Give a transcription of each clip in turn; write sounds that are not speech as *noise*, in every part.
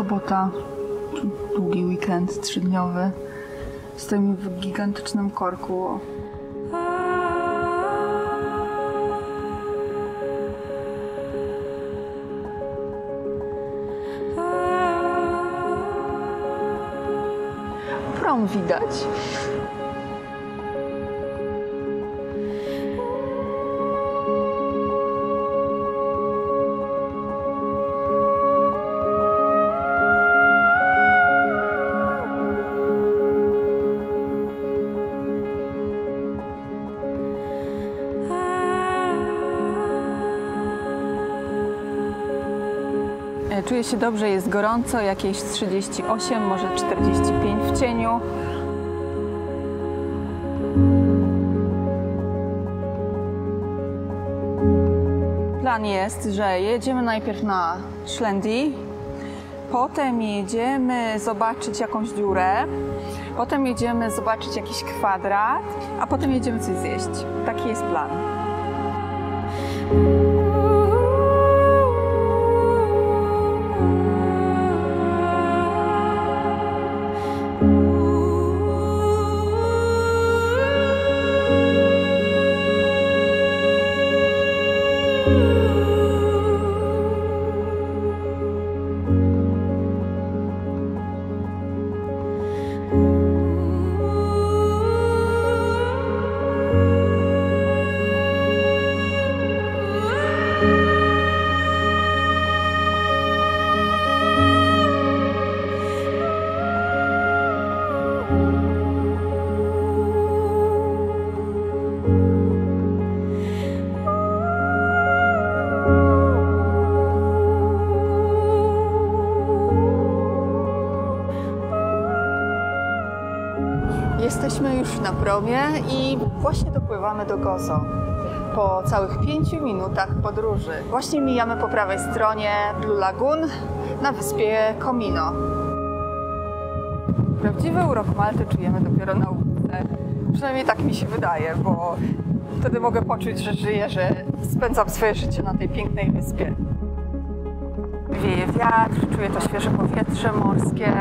Sobota, długi weekend trzydniowy. Stoimy w gigantycznym korku. Prom widać. Czuję się dobrze, jest gorąco, jakieś 38, może 45 w cieniu. Plan jest, że jedziemy najpierw na Szlendi, potem jedziemy zobaczyć jakąś dziurę, potem jedziemy zobaczyć jakiś kwadrat, a potem jedziemy coś zjeść. Taki jest plan. Jesteśmy już na promie i właśnie dopływamy do Gozo. Po całych pięciu minutach podróży. Właśnie mijamy po prawej stronie Blue Lagoon na wyspie Comino. Prawdziwy urok Malty czujemy dopiero na łódce. Przynajmniej tak mi się wydaje, bo wtedy mogę poczuć, że żyję, że spędzam swoje życie na tej pięknej wyspie. Wieje wiatr, czuję to świeże powietrze morskie.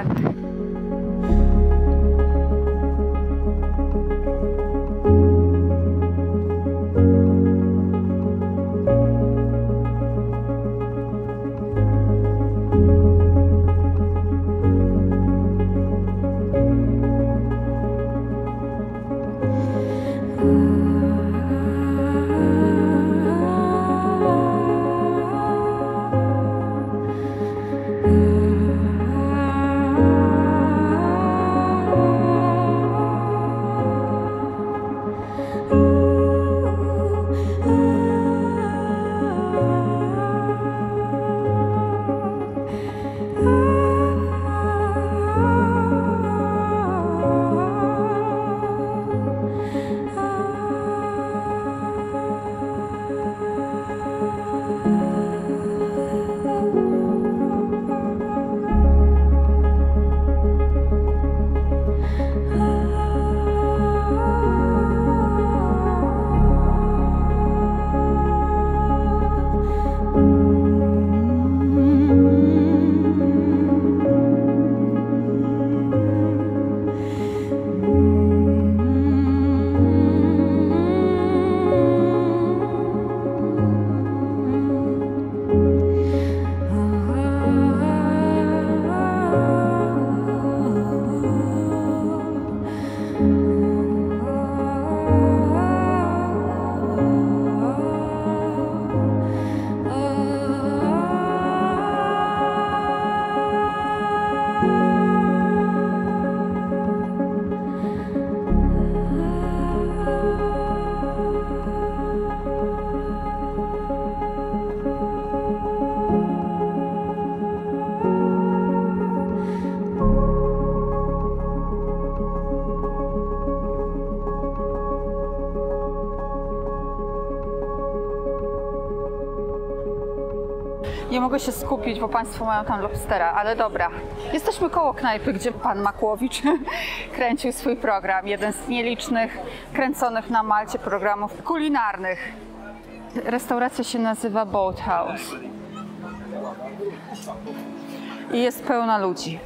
Mogę się skupić, bo Państwo mają tam lobstera, ale dobra. Jesteśmy koło knajpy, gdzie pan Makłowicz *laughs* kręcił swój program. Jeden z nielicznych kręconych na Malcie programów kulinarnych. Restauracja się nazywa Boathouse. i jest pełna ludzi.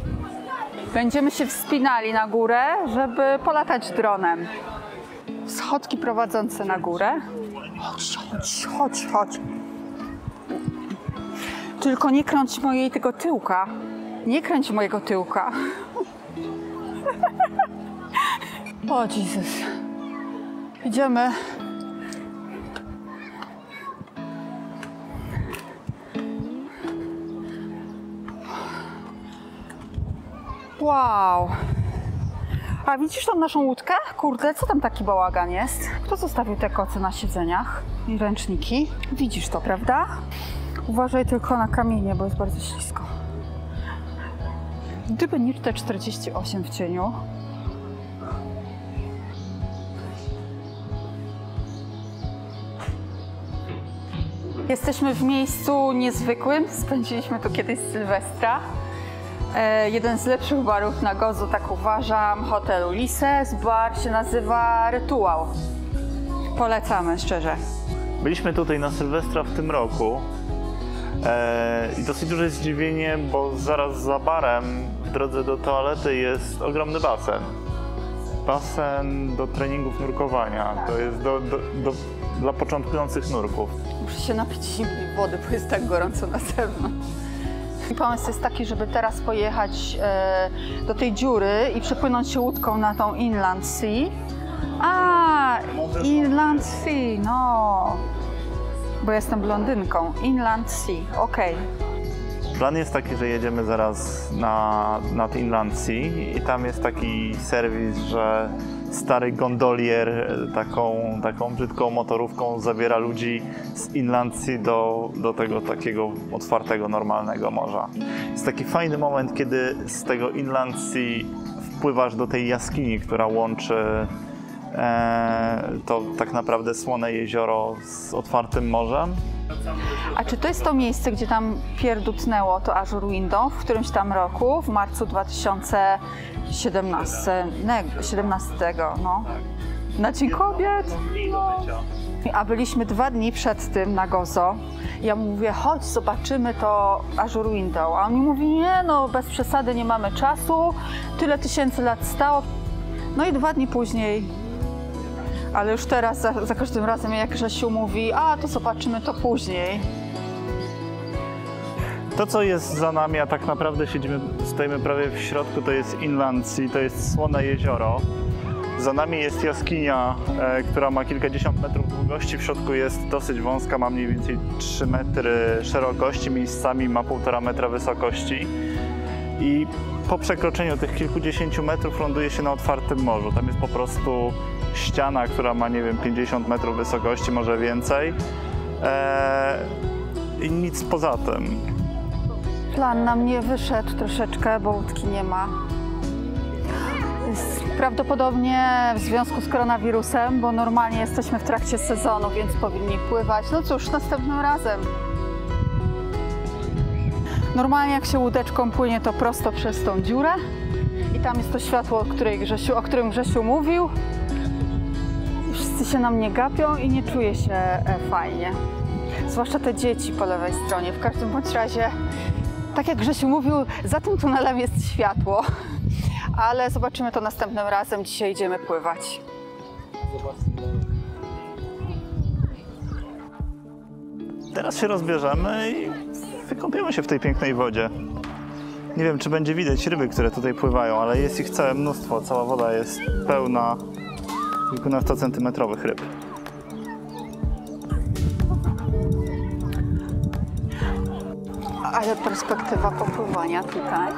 Będziemy się wspinali na górę, żeby polatać dronem. Schodki prowadzące na górę. Chodź, chodź, chodź, chodź. Tylko nie kręć mojej tego tyłka. Nie kręć mojego tyłka. O Jezus. Idziemy. Wow. A widzisz tą naszą łódkę? Kurde, co tam taki bałagan jest? Kto zostawił te koce na siedzeniach i ręczniki? Widzisz to, prawda? Uważaj tylko na kamienie, bo jest bardzo ślisko. Gdyby nie te 48 w cieniu, Jesteśmy w miejscu niezwykłym. Spędziliśmy tu kiedyś Sylwestra. E, jeden z lepszych barów na Gozu, tak uważam, hotel Ulises. Bar się nazywa Rytuał. Polecamy, szczerze. Byliśmy tutaj na Sylwestra w tym roku i dosyć duże zdziwienie, bo zaraz za barem w drodze do toalety jest ogromny basen. Basen do treningów nurkowania. To jest do, do, do, dla początkujących nurków. Muszę się napić zimnej wody, bo jest tak gorąco na zewnątrz. I pomysł jest taki, żeby teraz pojechać e, do tej dziury i przepłynąć się łódką na tą Inland Sea. A, Inland Sea, no. Bo jestem blondynką. Inland Sea, okej. Plan jest taki, że jedziemy zaraz na, nad Inland Sea i tam jest taki serwis, że stary gondolier e, taką, taką brzydką motorówką zabiera ludzi z Inland Sea do, do tego takiego otwartego, normalnego morza. Jest taki fajny moment, kiedy z tego Inland Sea wpływasz do tej jaskini, która łączy to tak naprawdę słone jezioro z otwartym morzem. A czy to jest to miejsce, gdzie tam pierdutnęło to Azure Window w którymś tam roku, w marcu 2017, ne, 17, no. Na Dzień Kobiet? A byliśmy dwa dni przed tym na Gozo. Ja mówię, chodź, zobaczymy to Azure Window. A on mi mówi, nie no, bez przesady, nie mamy czasu, tyle tysięcy lat stało. No i dwa dni później ale już teraz za, za, każdym razem jak Grzesiu mówi, a to zobaczymy to później. To, co jest za nami, a tak naprawdę siedzimy, stoimy prawie w środku, to jest Inland Sea, to jest słone jezioro. Za nami jest jaskinia, e, która ma kilkadziesiąt metrów długości, w środku jest dosyć wąska, ma mniej więcej 3 metry szerokości, miejscami ma 1,5 metra wysokości. I po przekroczeniu tych kilkudziesięciu metrów ląduje się na otwartym morzu. Tam jest po prostu ściana, która ma, nie wiem, 50 metrów wysokości, może więcej. Eee, I nic poza tym. Plan nam nie wyszedł troszeczkę, bo łódki nie ma. Prawdopodobnie w związku z koronawirusem, bo normalnie jesteśmy w trakcie sezonu, więc powinni pływać. No cóż, następnym razem. Normalnie jak się łódeczką płynie, to prosto przez tą dziurę. I tam jest to światło, o, której Grzesiu, o którym Grzesiu mówił. Wszyscy się na mnie gapią i nie czuję się e, fajnie. Zwłaszcza te dzieci po lewej stronie. W każdym bądź razie, tak jak Grzesiu mówił, za tym tunelem jest światło. *laughs* Ale zobaczymy to następnym razem. Dzisiaj idziemy pływać. Teraz się rozbierzemy i wykąpiemy się w tej pięknej wodzie. Nie wiem, czy będzie widać ryby, które tutaj pływają, ale jest ich całe mnóstwo. Cała woda jest pełna kilkunastocentymetrowych ryb. Ale perspektywa popływania tutaj.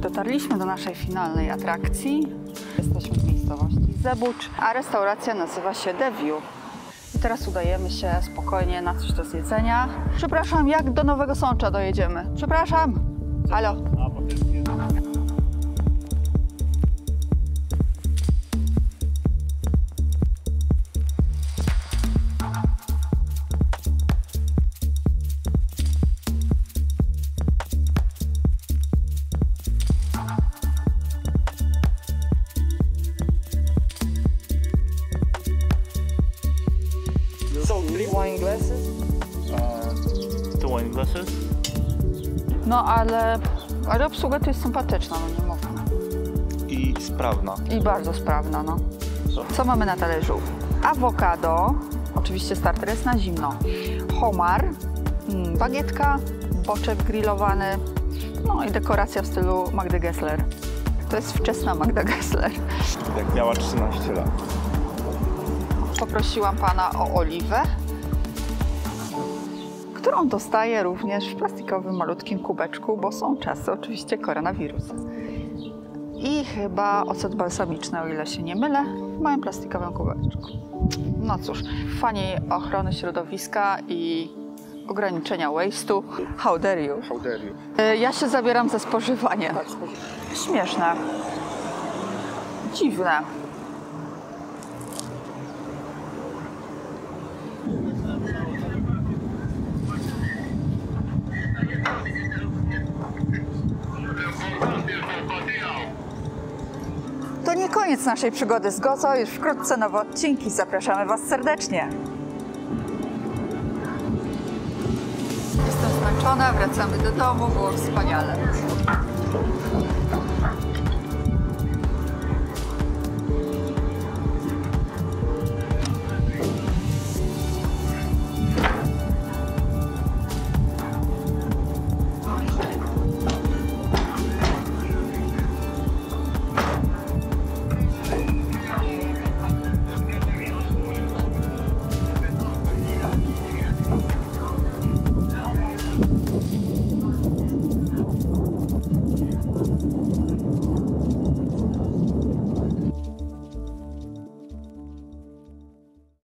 Dotarliśmy do naszej finalnej atrakcji. Jesteśmy w miejscowości Zebucz, a restauracja nazywa się The View. I teraz udajemy się spokojnie na coś do zjedzenia. Przepraszam, jak do Nowego Sącza dojedziemy? Przepraszam. Halo. No ale, ale obsługa to jest sympatyczna, no nie mówmy. I sprawna. I bardzo sprawna, no. Co mamy na talerzu? Awokado, oczywiście starter jest na zimno. Homar, mm, bagietka, boczek grillowany, no i dekoracja w stylu Magdy Gessler. To jest wczesna Magda Gessler. Jak miała 13 lat. Poprosiłam pana o oliwę, którą dostaję również w plastikowym malutkim kubeczku, bo są czasy oczywiście koronawirusa. I chyba ocet balsamiczny, o ile się nie mylę, w małym plastikowym kubeczku. No cóż, fani ochrony środowiska i ograniczenia waste'u, how dare you. How dare you? Y, Ja się zabieram za spożywanie. Śmieszne. Dziwne. Nie koniec naszej przygody z Gozo, już wkrótce nowe odcinki. Zapraszamy Was serdecznie. Jestem zmęczona, wracamy do domu, było wspaniale.